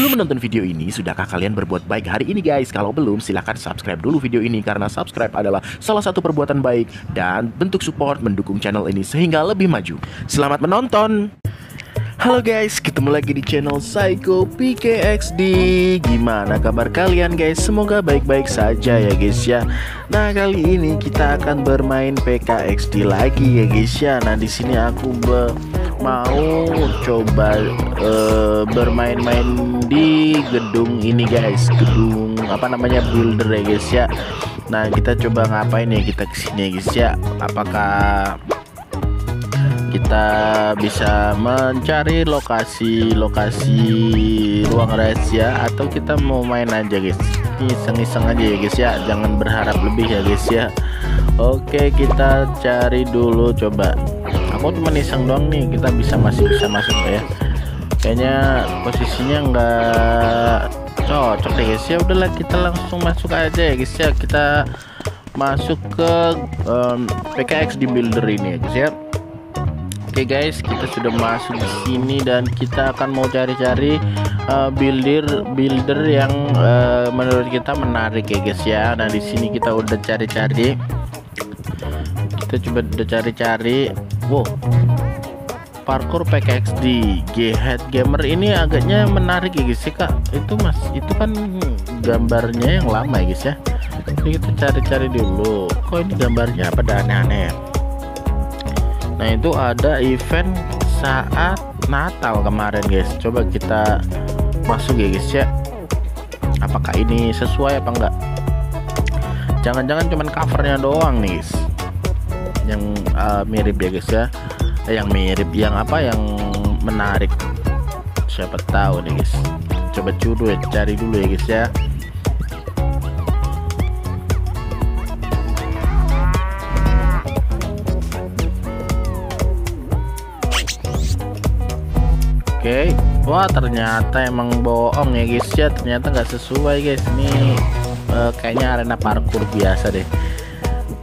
Sebelum menonton video ini, sudahkah kalian berbuat baik hari ini guys? Kalau belum, silahkan subscribe dulu video ini karena subscribe adalah salah satu perbuatan baik dan bentuk support mendukung channel ini sehingga lebih maju. Selamat menonton! Halo guys, ketemu lagi di channel Psycho PKXD Gimana kabar kalian guys? Semoga baik-baik saja ya guys ya Nah kali ini kita akan bermain PKXD lagi ya guys ya Nah di sini aku be mau coba uh, bermain-main di gedung ini guys. Gedung apa namanya builder ya guys ya. Nah kita coba ngapain ya kita ke sini ya guys ya? Apakah kita bisa mencari lokasi-lokasi ruang rahasia atau kita mau main aja guys? Iseng-iseng aja ya guys ya. Jangan berharap lebih ya guys ya. Oke kita cari dulu coba aku cuma iseng doang nih kita bisa masih bisa masuk ya. Kayaknya posisinya enggak cocok deh guys. Ya udahlah kita langsung masuk aja ya guys. Ya kita masuk ke um, PKX di builder ini ya guys ya. Oke okay guys, kita sudah masuk di sini dan kita akan mau cari-cari uh, builder builder yang uh, menurut kita menarik ya guys ya. Nah di sini kita udah cari-cari, kita coba udah cari-cari. Wow, parkour PKXD G Head Gamer ini agaknya menarik ya guys ya kak. Itu mas, itu kan gambarnya yang lama ya guys ya. Jadi kita cari-cari dulu. Kok ini gambarnya apa aneh-aneh ya? Nah itu ada event saat Natal kemarin guys Coba kita masuk ya guys ya Apakah ini sesuai apa enggak Jangan-jangan cuman covernya doang nih guys Yang uh, mirip ya guys ya. Eh, Yang mirip yang apa yang menarik. Siapa tahu nih guys. Coba dulu ya cari dulu ya guys ya. Oke. Okay. Wah ternyata emang bohong ya guys ya. Ternyata nggak sesuai guys. Ini uh, kayaknya arena parkour biasa deh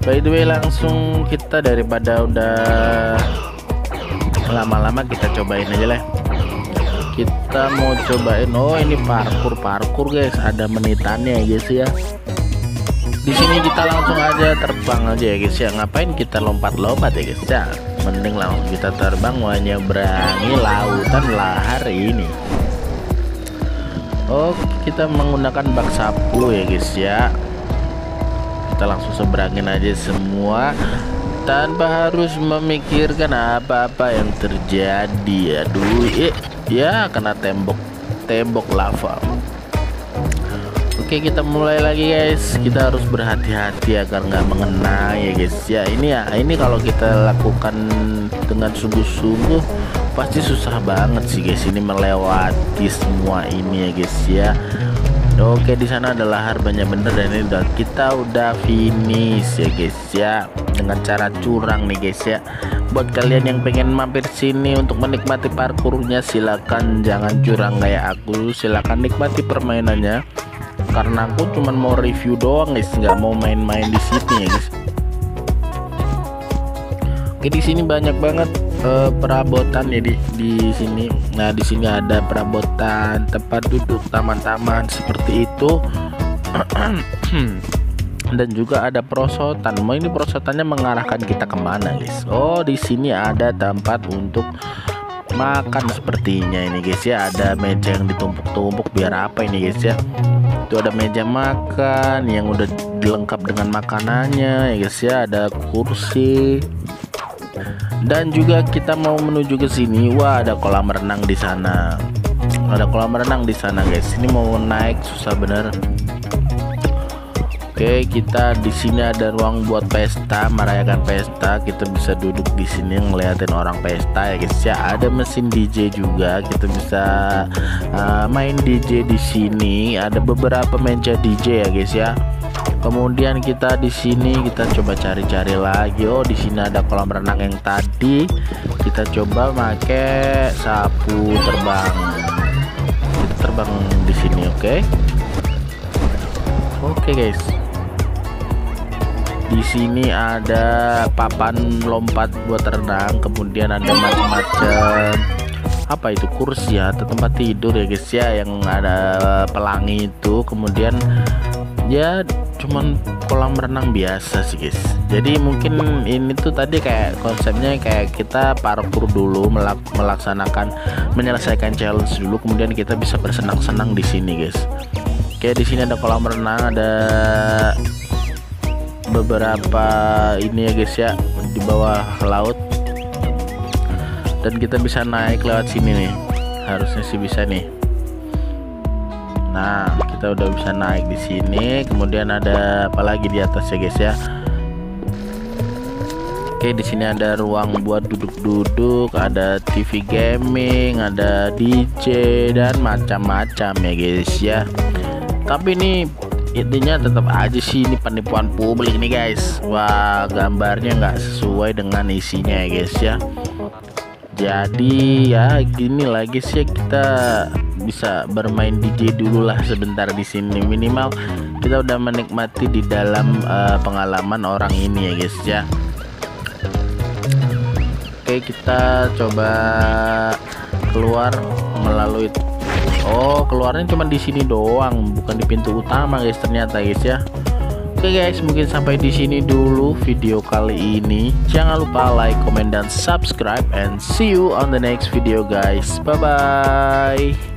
By the way langsung kita daripada udah Lama-lama kita cobain aja lah. Kita mau cobain Oh ini parkour-parkour guys. Ada menitannya ya guys ya. Di sini kita langsung aja terbang aja ya guys ya. Ngapain kita lompat-lompat ya guys ya? Mending langsung kita terbang menyeberangi lautan lahar ini. Oh kita menggunakan bak sapu ya guys ya kita langsung seberangin aja semua tanpa harus memikirkan apa-apa yang terjadi. Aduh eh, ya kena tembok tembok lava. Oke kita mulai lagi guys. Kita harus berhati-hati agar nggak mengena ya guys. Ya ini ya ini kalau kita lakukan dengan sungguh-sungguh pasti susah banget sih guys ini melewati semua ini ya guys ya Oke di sana ada lahar banyak bener dan ini udah kita udah finish ya guys ya. Dengan cara curang nih guys ya. Buat kalian yang pengen mampir sini untuk menikmati parkurnya silakan jangan curang kayak aku. Silakan nikmati permainannya. Karena aku cuman mau review doang guys. Nggak mau main-main di sini ya guys. Oke di sini banyak banget uh, perabotan ya di di sini. Nah di sini ada perabotan tempat duduk taman-taman seperti itu. Dan juga ada perosotan. Mau ini perosotannya mengarahkan kita ke mana guys? Oh di sini ada tempat untuk makan sepertinya ini guys ya. Ada meja yang ditumpuk-tumpuk biar apa ini guys ya? itu ada meja makan yang udah dilengkap dengan makanannya ya guys ya ada kursi dan juga kita mau menuju ke sini wah ada kolam renang di sana ada kolam renang di sana guys ini mau naik susah bener Oke, kita di sini ada ruang buat pesta, merayakan pesta. Kita bisa duduk di sini ngeliatin orang pesta ya guys. Ya, ada mesin DJ juga. Kita bisa uh, main DJ di sini. Ada beberapa meja DJ ya guys ya. Kemudian kita di sini kita coba cari-cari lagi. Oh, di sini ada kolam renang yang tadi. Kita coba pakai sapu terbang. Kita terbang di sini, oke? Okay? Oke okay, guys di sini ada papan lompat buat renang kemudian ada macam-macam apa itu kursi ya atau tempat tidur ya guys ya yang ada pelangi itu kemudian ya cuman kolam renang biasa sih guys. Jadi mungkin ini tuh tadi kayak konsepnya kayak kita parkur dulu melak melaksanakan menyelesaikan challenge dulu kemudian kita bisa bersenang-senang di sini guys. Kayak di sini ada kolam renang ada beberapa ini ya guys ya di bawah laut. Dan kita bisa naik lewat sini nih. Harusnya sih bisa nih. Nah, kita udah bisa naik di sini. Kemudian ada apa lagi di atas ya, guys ya? Oke, di sini ada ruang buat duduk-duduk, ada TV gaming, ada DJ dan macam-macam ya, guys ya. Tapi ini intinya tetap aja sih ini penipuan publik nih, guys. Wah, gambarnya nggak sesuai dengan isinya ya, guys ya. Jadi ya gini lagi sih kita bisa bermain DJ dulu lah sebentar di sini minimal kita udah menikmati di dalam uh, pengalaman orang ini ya guys ya Oke kita coba keluar melalui Oh keluarnya cuma di sini doang bukan di pintu utama guys ternyata guys ya Oke guys, mungkin sampai di sini dulu video kali ini. Jangan lupa like, comment, dan subscribe. And see you on the next video guys. Bye bye.